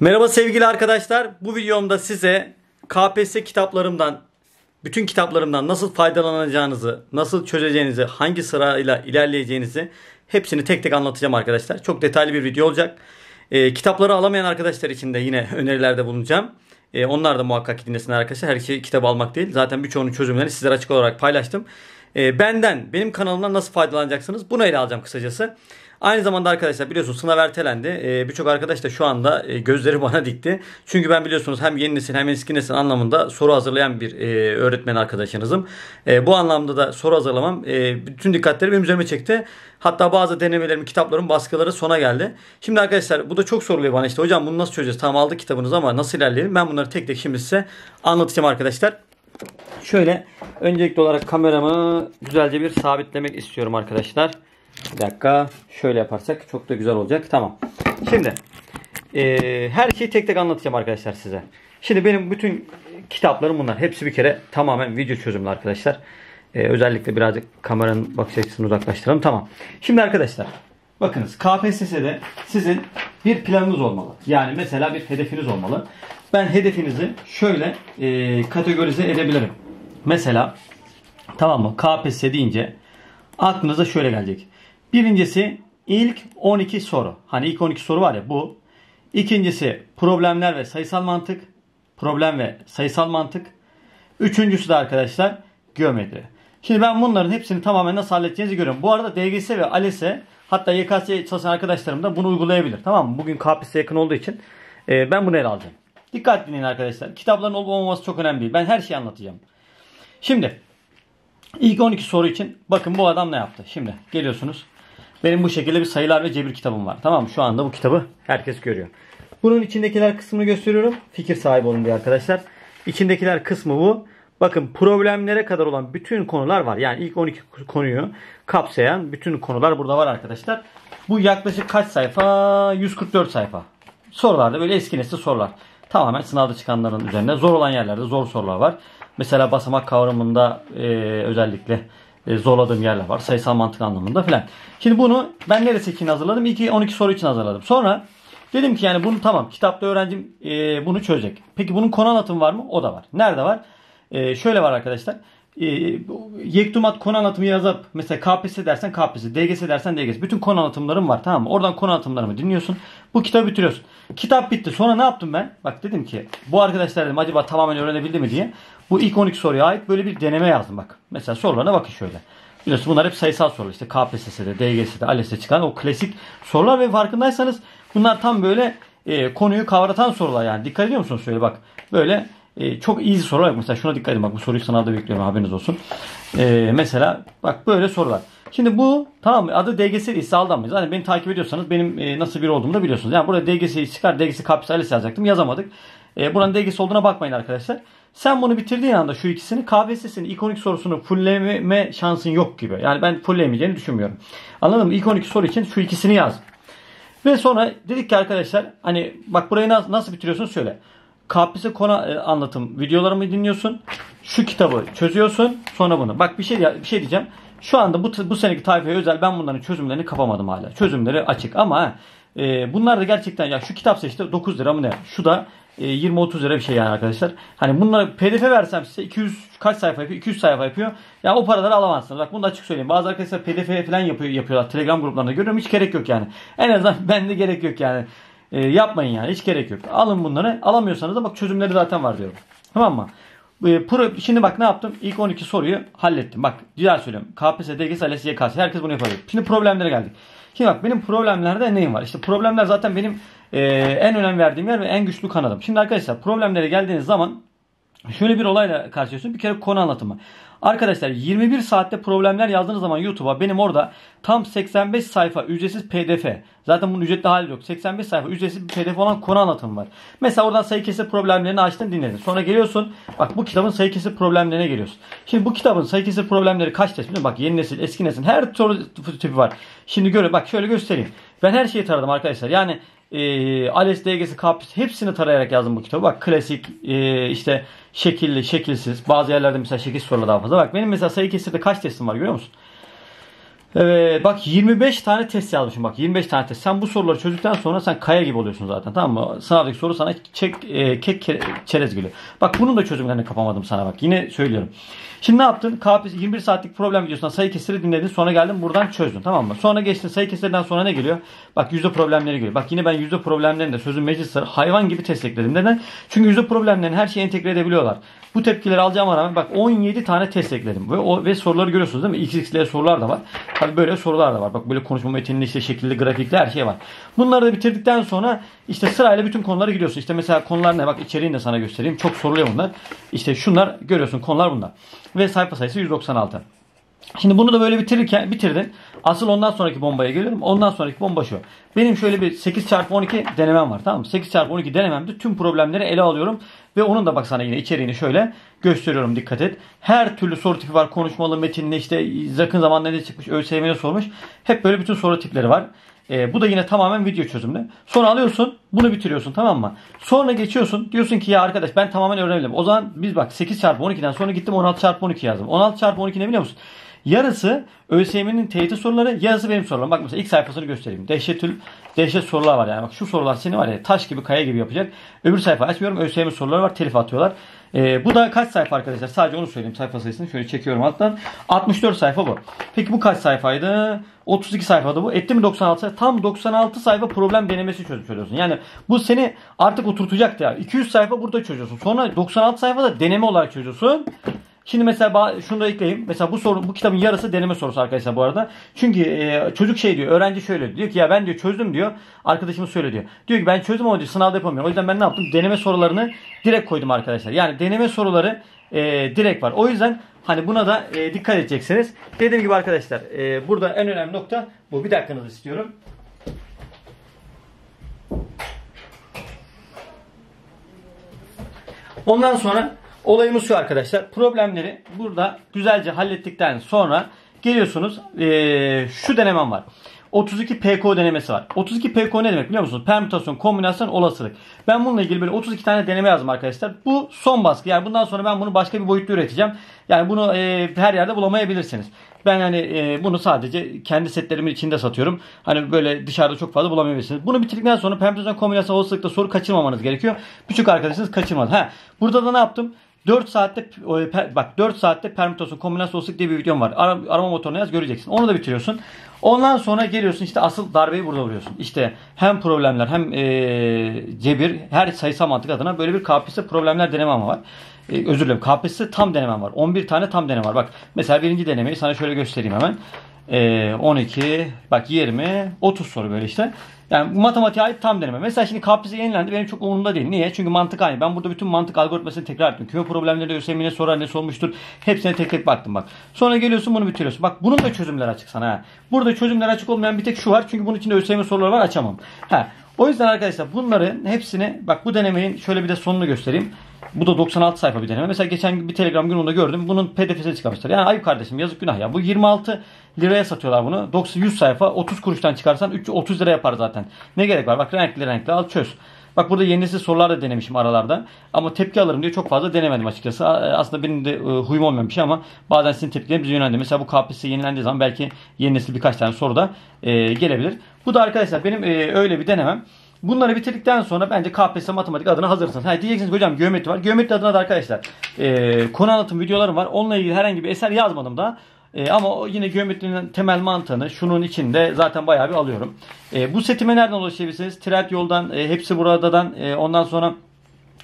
Merhaba sevgili arkadaşlar. Bu videomda size KPSS kitaplarımdan, bütün kitaplarımdan nasıl faydalanacağınızı, nasıl çözeceğinizi, hangi sırayla ilerleyeceğinizi hepsini tek tek anlatacağım arkadaşlar. Çok detaylı bir video olacak. Ee, kitapları alamayan arkadaşlar için de yine önerilerde bulunacağım. Ee, onlar da muhakkak dinlesinler arkadaşlar. Her şey kitabı almak değil. Zaten birçoğunun çözümlerini sizlere açık olarak paylaştım. Ee, benden, benim kanalımdan nasıl faydalanacaksınız? Bunu ele alacağım kısacası. Aynı zamanda arkadaşlar biliyorsunuz sınav ertelendi. Ee, Birçok arkadaş da şu anda e, gözleri bana dikti. Çünkü ben biliyorsunuz hem yeni nesil hem eski nesil anlamında soru hazırlayan bir e, öğretmen arkadaşınızım. E, bu anlamda da soru hazırlamam e, bütün dikkatleri benim üzerime çekti. Hatta bazı denemelerim, kitaplarım, baskıları sona geldi. Şimdi arkadaşlar bu da çok soruluyor bana işte hocam bunu nasıl çözeceğiz? Tamam aldık kitabınızı ama nasıl ilerleyelim? Ben bunları tek tek şimdi size anlatacağım arkadaşlar. Şöyle öncelikli olarak kameramı güzelce bir sabitlemek istiyorum arkadaşlar. Bir dakika şöyle yaparsak çok da güzel olacak. Tamam. Şimdi e, her şeyi tek tek anlatacağım arkadaşlar size. Şimdi benim bütün kitaplarım bunlar. Hepsi bir kere tamamen video çözümlü arkadaşlar. E, özellikle birazcık kameranın bakış açısını uzaklaştıralım. Tamam. Şimdi arkadaşlar bakınız KPSS'de sizin bir planınız olmalı. Yani mesela bir hedefiniz olmalı. Ben hedefinizi şöyle e, kategorize edebilirim. Mesela tamam mı? KPSS deyince aklınıza şöyle gelecek. Birincisi ilk 12 soru. Hani ilk 12 soru var ya bu. İkincisi problemler ve sayısal mantık. Problem ve sayısal mantık. Üçüncüsü de arkadaşlar geometri. Şimdi ben bunların hepsini tamamen nasıl halledeceğinizi görüyorum. Bu arada DGS ve ALES'e hatta YKS'ye çalışan arkadaşlarım da bunu uygulayabilir. Tamam mı? Bugün KPSS yakın olduğu için e, ben bunu ele alacağım. Dikkat dinleyin arkadaşlar. Kitapların olup olmaması çok önemli değil. Ben her şeyi anlatacağım. Şimdi ilk 12 soru için bakın bu adam ne yaptı. Şimdi geliyorsunuz. Benim bu şekilde bir sayılar ve cebir kitabım var. Tamam mı? Şu anda bu kitabı herkes görüyor. Bunun içindekiler kısmını gösteriyorum. Fikir sahibi olun diye arkadaşlar. İçindekiler kısmı bu. Bakın problemlere kadar olan bütün konular var. Yani ilk 12 konuyu kapsayan bütün konular burada var arkadaşlar. Bu yaklaşık kaç sayfa? 144 sayfa. Sorularda böyle eski nesil sorular. Tamamen sınavda çıkanların üzerinde. Zor olan yerlerde zor sorular var. Mesela basamak kavramında e, özellikle e, zorladığım yerler var. Sayısal mantık anlamında filan. Şimdi bunu ben neresi için hazırladım? 2 12 soru için hazırladım. Sonra dedim ki yani bunu tamam kitapta öğrencim e, bunu çözecek. Peki bunun konu anlatımı var mı? O da var. Nerede var? E, şöyle var arkadaşlar. E, Yektumat konu anlatımı yazıp mesela KPSS dersen KPSS, DGS dersen DGS. Bütün konu anlatımlarım var tamam mı? Oradan konu anlatımlarımı dinliyorsun. Bu kitabı bitiriyorsun. Kitap bitti. Sonra ne yaptım ben? Bak dedim ki bu arkadaşlar dedim acaba tamamen öğrenebildi mi diye. Bu ilk 12 soruya ait böyle bir deneme yazdım bak. Mesela sorularına bakın şöyle. Biliyorsunuz bunlar hep sayısal sorular. İşte KPSS'de, DGS'de, ALES'te çıkan o klasik sorular ve farkındaysanız bunlar tam böyle e, konuyu kavratan sorular yani. Dikkat ediyor musunuz şöyle bak. Böyle e, çok easy sorular. Mesela şuna dikkat edin bak bu soruyu sınavda bekliyorum haberiniz olsun. E, mesela bak böyle sorular. Şimdi bu tamam mı? Adı DGS ise aldanmayız. Hani beni takip ediyorsanız benim e, nasıl biri olduğumu da biliyorsunuz. Yani burada DGS'yi çıkar, DGS KPSS ALES yazacaktım. Yazamadık. E, buranın DGS olduğuna bakmayın arkadaşlar. Sen bunu bitirdiğin anda şu ikisini KPSS'nin 12 sorusunu fullleme şansın yok gibi. Yani ben fullleyemeyeceğini düşünmüyorum. Anladın mı? 12 soru için şu ikisini yaz. Ve sonra dedik ki arkadaşlar hani bak burayı nasıl, nasıl bitiriyorsun söyle. KPSS konu e, anlatım videolarımı dinliyorsun. Şu kitabı çözüyorsun. Sonra bunu. Bak bir şey bir şey diyeceğim. Şu anda bu bu seneki tayfaya özel ben bunların çözümlerini kapamadım hala. Çözümleri açık ama e, bunlar da gerçekten ya şu kitap işte 9 lira mı ne? Şu da 20-30 lira bir şey yani arkadaşlar. Hani bunları pdf versem size 200 kaç sayfa yapıyor? 200 sayfa yapıyor. Ya o paraları alamazsınız. Bak bunu da açık söyleyeyim. Bazı arkadaşlar pdf falan yapıyor, yapıyorlar. Telegram gruplarında görüyorum. Hiç gerek yok yani. En azından bende gerek yok yani. E, yapmayın yani. Hiç gerek yok. Alın bunları. Alamıyorsanız da bak çözümleri zaten var diyorum. Tamam mı? E, pro, şimdi bak ne yaptım? İlk 12 soruyu hallettim. Bak güzel söylüyorum. KPSS, DGS, ALES, YKS herkes bunu yapabilir. Şimdi problemlere geldik. Şimdi bak benim problemlerde neyim var? İşte problemler zaten benim e, en önem verdiğim yer ve en güçlü kanadım. Şimdi arkadaşlar problemlere geldiğiniz zaman şöyle bir olayla karşılaşıyorsun. Bir kere konu anlatımı. Arkadaşlar 21 saatte problemler yazdığınız zaman YouTube'a benim orada tam 85 sayfa ücretsiz pdf. Zaten bunun ücretli hali yok. 85 sayfa ücretsiz bir pdf olan konu anlatımı var. Mesela oradan sayı kesir problemlerini açtın dinledin. Sonra geliyorsun bak bu kitabın sayı kesir problemlerine geliyorsun. Şimdi bu kitabın sayı kesir problemleri kaç test Bak yeni nesil eski nesil her soru tipi var. Şimdi göre bak şöyle göstereyim. Ben her şeyi taradım arkadaşlar. Yani e, ALES, DGS, KPSS hepsini tarayarak yazdım bu kitabı. Bak klasik e, işte şekilli, şekilsiz. Bazı yerlerde mesela şekil sorular daha fazla. Bak benim mesela sayı kesirde kaç testim var görüyor musun? Evet, bak 25 tane test yazmışım bak 25 tane test. Sen bu soruları çözdükten sonra sen kaya gibi oluyorsun zaten tamam mı? Sınavdaki soru sana çek, e, kek ke- çerez geliyor. Bak bunun da çözümlerini kapamadım sana bak yine söylüyorum. Şimdi ne yaptın? KPSS 21 saatlik problem videosundan sayı kesiri dinledin sonra geldin buradan çözdün tamam mı? Sonra geçtin sayı kesirden sonra ne geliyor? Bak yüzde problemleri geliyor. Bak yine ben yüzde problemlerini de sözün meclis sırrı hayvan gibi test ekledim. Neden? Çünkü yüzde problemlerini her şeyi entegre edebiliyorlar. Bu tepkileri alacağıma rağmen bak 17 tane test ekledim. Ve, o, ve soruları görüyorsunuz değil mi? XX'li sorular da var. Tabii böyle sorular da var. Bak böyle konuşma metinli işte şekilli grafikli her şey var. Bunları da bitirdikten sonra işte sırayla bütün konulara gidiyorsun. İşte mesela konular ne? Bak içeriğini de sana göstereyim. Çok soruluyor bunlar. İşte şunlar görüyorsun konular bunlar. Ve sayfa sayısı 196. Şimdi bunu da böyle bitirirken bitirdin. Asıl ondan sonraki bombaya geliyorum. Ondan sonraki bomba şu. Benim şöyle bir 8 çarpı 12 denemem var tamam mı? 8 çarpı 12 denememde tüm problemleri ele alıyorum. Ve onun da bak sana yine içeriğini şöyle gösteriyorum dikkat et. Her türlü soru tipi var. Konuşmalı, metinli işte yakın zamanda ne çıkmış, ÖSYM'de sormuş. Hep böyle bütün soru tipleri var. E, bu da yine tamamen video çözümlü. Sonra alıyorsun bunu bitiriyorsun tamam mı? Sonra geçiyorsun diyorsun ki ya arkadaş ben tamamen öğrenebilirim. O zaman biz bak 8 çarpı 12'den sonra gittim 16 çarpı 12 yazdım. 16 çarpı 12 ne biliyor musun? Yarısı ÖSYM'nin TYT soruları, yarısı benim sorularım. Bak mesela ilk sayfasını göstereyim. Dehşetül, dehşet sorular var yani. Bak şu sorular seni var ya taş gibi kaya gibi yapacak. Öbür sayfa açmıyorum. ÖSYM soruları var. Telif atıyorlar. Ee, bu da kaç sayfa arkadaşlar? Sadece onu söyleyeyim sayfa sayısını. Şöyle çekiyorum alttan. 64 sayfa bu. Peki bu kaç sayfaydı? 32 sayfada bu. Etti mi 96 sayfa? Tam 96 sayfa problem denemesi çözüp çözüyorsun. Yani bu seni artık oturtacak ya. 200 sayfa burada çözüyorsun. Sonra 96 sayfada deneme olarak çözüyorsun. Şimdi mesela şunu da ekleyeyim. Mesela bu soru bu kitabın yarısı deneme sorusu arkadaşlar bu arada. Çünkü e, çocuk şey diyor. Öğrenci şöyle diyor ki ya ben diyor çözdüm diyor. Arkadaşımız söyle diyor. Diyor ki ben çözdüm ama diyor sınavda yapamıyorum. O yüzden ben ne yaptım? Deneme sorularını direkt koydum arkadaşlar. Yani deneme soruları e, direkt var. O yüzden hani buna da e, dikkat edeceksiniz. Dediğim gibi arkadaşlar e, burada en önemli nokta bu. Bir dakikanızı istiyorum. Ondan sonra Olayımız şu arkadaşlar. Problemleri burada güzelce hallettikten sonra geliyorsunuz. Ee, şu denemem var. 32 PK denemesi var. 32 PK ne demek biliyor musunuz? Permütasyon, kombinasyon, olasılık. Ben bununla ilgili böyle 32 tane deneme yazdım arkadaşlar. Bu son baskı. Yani bundan sonra ben bunu başka bir boyutta üreteceğim. Yani bunu e, her yerde bulamayabilirsiniz. Ben hani e, bunu sadece kendi setlerimin içinde satıyorum. Hani böyle dışarıda çok fazla bulamayabilirsiniz. Bunu bitirdikten sonra permütasyon, kombinasyon, olasılıkta soru kaçırmamanız gerekiyor. Birçok arkadaşınız kaçırmadı. Ha, burada da ne yaptım? 4 saatte bak 4 saatte permütasyon kombinasyon olasılık diye bir videom var. Ara, arama motoruna yaz göreceksin. Onu da bitiriyorsun. Ondan sonra geliyorsun işte asıl darbeyi burada vuruyorsun. İşte hem problemler hem ee, cebir her sayısal mantık adına böyle bir KPSS problemler denemem var. E, özür dilerim KPSS tam denemem var. 11 tane tam deneme var. Bak mesela birinci denemeyi sana şöyle göstereyim hemen. E, 12 bak 20 30 soru böyle işte. Yani matematiğe ait tam deneme. Mesela şimdi KPSS yenilendi benim çok umurumda değil. Niye? Çünkü mantık aynı. Ben burada bütün mantık algoritmasını tekrar ettim. Küme problemleri ÖSYM ne sorar ne sormuştur. Hepsine tek tek baktım bak. Sonra geliyorsun bunu bitiriyorsun. Bak bunun da çözümleri açık sana ha. Burada çözümler açık olmayan bir tek şu var. Çünkü bunun içinde ÖSYM soruları var açamam. Ha. O yüzden arkadaşlar bunları hepsini bak bu denemeyin şöyle bir de sonunu göstereyim. Bu da 96 sayfa bir deneme. Mesela geçen bir Telegram gününde gördüm. Bunun pdf'si çıkarmışlar. Yani ayıp kardeşim yazık günah ya. Bu 26 liraya satıyorlar bunu. 90 100 sayfa 30 kuruştan çıkarsan 30 lira yapar zaten. Ne gerek var? Bak renkli renkli al çöz. Bak burada yenisi sorular da denemişim aralarda. Ama tepki alırım diye çok fazla denemedim açıkçası. Aslında benim de huyum olmayan bir şey ama bazen sizin tepkileriniz bizi yönlendi. Mesela bu KPSS yenilendiği zaman belki yeni nesil birkaç tane soru da e, gelebilir. Bu da arkadaşlar benim e, öyle bir denemem. Bunları bitirdikten sonra bence KPSS matematik adına hazırsınız. Ha diyeceksiniz hocam geometri var. Geometri adına da arkadaşlar e, konu anlatım videolarım var. Onunla ilgili herhangi bir eser yazmadım daha. E, ama yine geometrinin temel mantığını şunun içinde zaten bayağı bir alıyorum. E, bu setime nereden ulaşabilirsiniz? Trend yoldan, e, hepsi buradan, e, ondan sonra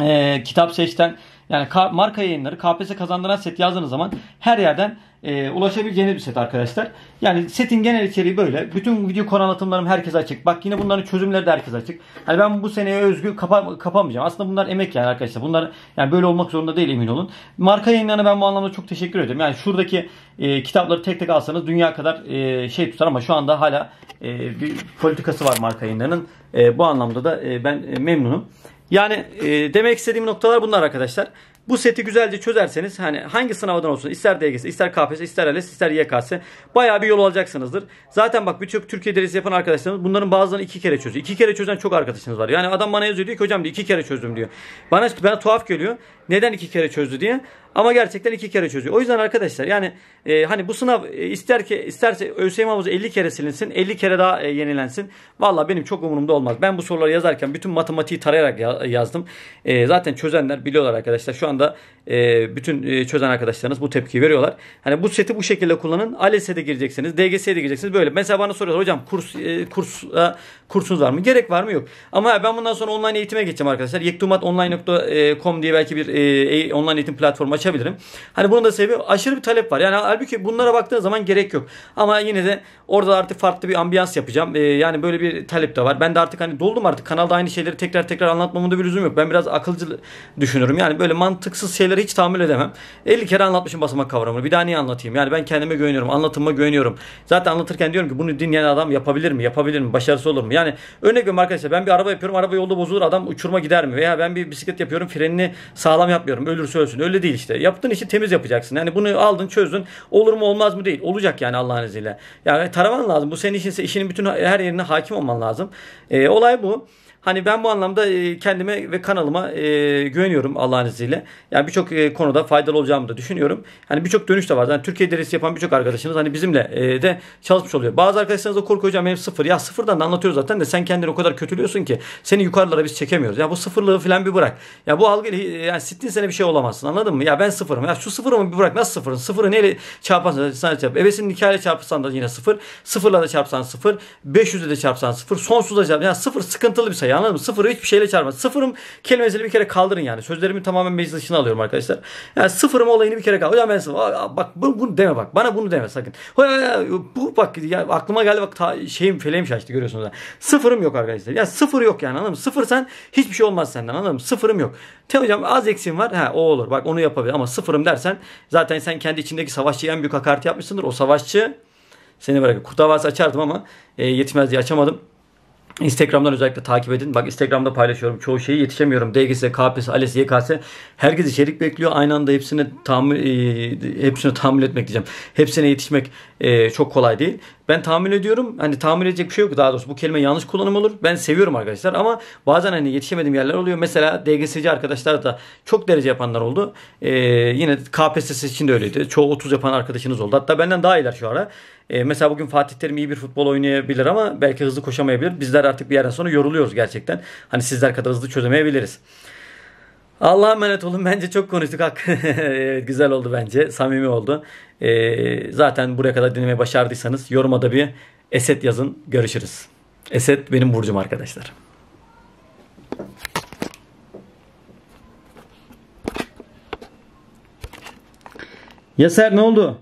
e, kitap seçten yani marka yayınları KPSS kazandıran set yazdığınız zaman her yerden e, ulaşabileceğiniz bir set arkadaşlar. Yani setin genel içeriği böyle. Bütün video konu anlatımlarım herkese açık. Bak yine bunların çözümleri de herkese açık. Hani ben bu seneye özgü kapa kapamayacağım. Aslında bunlar emek yani arkadaşlar. Bunlar yani böyle olmak zorunda değil emin olun. Marka yayınlarına ben bu anlamda çok teşekkür ederim. Yani şuradaki e, kitapları tek tek alsanız dünya kadar e, şey tutar ama şu anda hala e, bir politikası var marka yayınlarının. E, bu anlamda da e, ben e, memnunum. Yani e, demek istediğim noktalar bunlar arkadaşlar. Bu seti güzelce çözerseniz hani hangi sınavdan olsun ister DGS, ister KPSS, ister ALES, ister YKS bayağı bir yol alacaksınızdır. Zaten bak birçok Türkiye derisi yapan arkadaşlarımız bunların bazılarını iki kere çözüyor. İki kere çözen çok arkadaşınız var. Yani adam bana yazıyor diyor ki hocam diyor iki kere çözdüm diyor. Bana bana tuhaf geliyor. Neden iki kere çözdü diye. Ama gerçekten iki kere çözüyor. O yüzden arkadaşlar yani e, hani bu sınav e, ister ki isterse ÖSYM havuzu 50 kere silinsin, 50 kere daha e, yenilensin. Valla benim çok umurumda olmaz. Ben bu soruları yazarken bütün matematiği tarayarak ya, yazdım. E, zaten çözenler biliyorlar arkadaşlar. Şu anda e, bütün e, çözen arkadaşlarınız bu tepkiyi veriyorlar. Hani bu seti bu şekilde kullanın. ALES'e de gireceksiniz, DGS'ye de gireceksiniz. Böyle. Mesela bana soruyorlar hocam kurs e, kurs e, kursunuz var mı? Gerek var mı? Yok. Ama ben bundan sonra online eğitime geçeceğim arkadaşlar. Yektumatonline.com diye belki bir e, online eğitim platformu açabilirim. Hani bunun da sebebi aşırı bir talep var. Yani halbuki bunlara baktığın zaman gerek yok. Ama yine de orada artık farklı bir ambiyans yapacağım. E, yani böyle bir talep de var. Ben de artık hani doldum artık. Kanalda aynı şeyleri tekrar tekrar anlatmamın bir lüzum yok. Ben biraz akılcı düşünürüm. Yani böyle mantıksız şeyleri hiç tahammül edemem. 50 kere anlatmışım basamak kavramını. Bir daha niye anlatayım? Yani ben kendime güveniyorum. Anlatıma güveniyorum. Zaten anlatırken diyorum ki bunu dinleyen adam yapabilir mi? Yapabilir mi? Başarısı olur mu? Yani örnek veriyorum arkadaşlar. Ben bir araba yapıyorum. Araba yolda bozulur. Adam uçurma gider mi? Veya ben bir bisiklet yapıyorum. Frenini sağlam yapmıyorum. Ölürse ölsün. Öyle değil işte. Yaptığın işi temiz yapacaksın. Yani bunu aldın çözdün. Olur mu olmaz mı değil. Olacak yani Allah'ın izniyle. Yani taraman lazım. Bu senin işin, işinin bütün her yerine hakim olman lazım. E, olay bu. Hani ben bu anlamda e, kendime ve kanalıma e, güveniyorum Allah'ın izniyle. Yani birçok e, konuda faydalı olacağımı da düşünüyorum. Hani birçok dönüş de var. Yani Türkiye derisi yapan birçok arkadaşımız hani bizimle de çalışmış oluyor. Bazı arkadaşlarınız da korku hocam benim sıfır. Ya sıfırdan da anlatıyoruz zaten de sen kendini o kadar kötülüyorsun ki seni yukarılara biz çekemiyoruz. Ya bu sıfırlığı falan bir bırak. Ya bu algı yani sittin sene bir şey olamazsın anladın mı? Ya ben sıfırım. Ya şu sıfırımı bir bırak. Nasıl sıfırın? Sıfırı neyle çarparsan sana çarp. Ebesinin hikayeyle çarpırsan da yine sıfır. Sıfırla da çarpsan sıfır. 500'e de çarpsan sıfır. Sonsuzda çarp. Yani sıfır sıkıntılı bir sayı anladın mı? Sıfırı hiçbir şeyle çarpma. Sıfırım kelimesini bir kere kaldırın yani. Sözlerimi tamamen meclis dışına alıyorum arkadaşlar. Yani sıfırım olayını bir kere kaldır. Hocam ben. Bak bunu, bunu deme bak. Bana bunu deme sakın. Bu bak ya, aklıma geldi bak ta, şeyim feleğim şaştı görüyorsunuz. Da. Sıfırım yok arkadaşlar. Ya sıfır yok yani anladın mı? Sıfır sen hiçbir şey olmaz senden anladın mı? Sıfırım yok. Te hocam az eksim var. Ha o olur. Bak onu yapabilir ama sıfırım dersen zaten sen kendi içindeki savaşçıya en büyük hakaret yapmışsındır. O savaşçı seni bırakır. Kurt açardım ama e, yetmez diye açamadım. Instagram'dan özellikle takip edin. Bak Instagram'da paylaşıyorum. Çoğu şeyi yetişemiyorum. DGS, KPSS, ALES, YKS herkes içerik bekliyor. Aynı anda hepsine tahammül e, hepsine tahammül etmek diyeceğim. Hepsine yetişmek e, çok kolay değil. Ben tahammül ediyorum. Hani tahammül edecek bir şey yok. Daha doğrusu bu kelime yanlış kullanım olur. Ben seviyorum arkadaşlar ama bazen hani yetişemediğim yerler oluyor. Mesela DGS'ci arkadaşlar da çok derece yapanlar oldu. Ee, yine KPSS için de öyleydi. Çoğu 30 yapan arkadaşınız oldu. Hatta benden daha iyiler şu ara. Ee, mesela bugün Fatih Terim iyi bir futbol oynayabilir ama belki hızlı koşamayabilir. Bizler artık bir yerden sonra yoruluyoruz gerçekten. Hani sizler kadar hızlı çözemeyebiliriz. Allah'a emanet olun. Bence çok konuştuk. Güzel oldu bence. Samimi oldu. Ee, zaten buraya kadar dinlemeyi başardıysanız yoruma da bir Esed yazın. Görüşürüz. Esed benim burcum arkadaşlar. Yaser ne oldu?